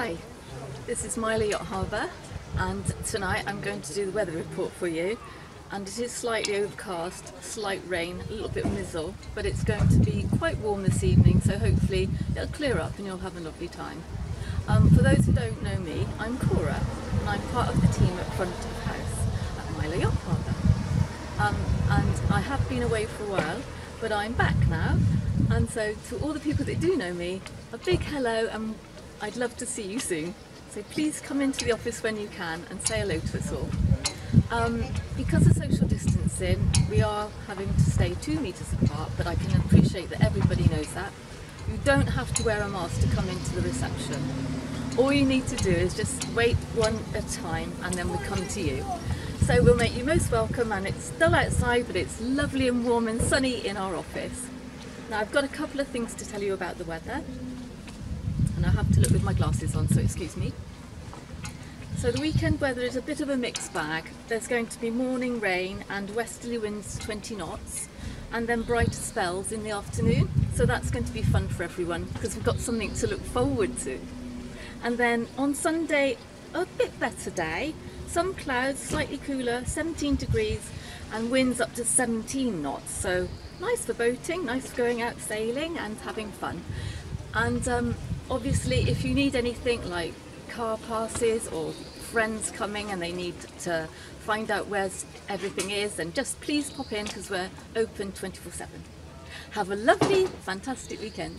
Hi, this is Mylor Yacht Harbour and tonight I'm going to do the weather report for you and it is slightly overcast, slight rain, a little bit of mizzle but it's going to be quite warm this evening so hopefully it'll clear up and you'll have a lovely time. Um, for those who don't know me, I'm Cora and I'm part of the team at front of house at Mylor Yacht Harbour. Um, and I have been away for a while but I'm back now and so to all the people that do know me, a big hello and I'd love to see you soon. So please come into the office when you can and say hello to us all. Um, because of social distancing, we are having to stay two metres apart, but I can appreciate that everybody knows that. You don't have to wear a mask to come into the reception. All you need to do is just wait one at a time and then we come to you. So we'll make you most welcome and it's still outside, but it's lovely and warm and sunny in our office. Now I've got a couple of things to tell you about the weather and I have to look with my glasses on, so excuse me. So the weekend weather is a bit of a mixed bag. There's going to be morning rain and westerly winds 20 knots and then brighter spells in the afternoon. So that's going to be fun for everyone because we've got something to look forward to. And then on Sunday, a bit better day. Some clouds, slightly cooler, 17 degrees and winds up to 17 knots. So nice for boating, nice for going out sailing and having fun. And um, obviously if you need anything like car passes or friends coming and they need to find out where everything is then just please pop in because we're open 24 7 have a lovely fantastic weekend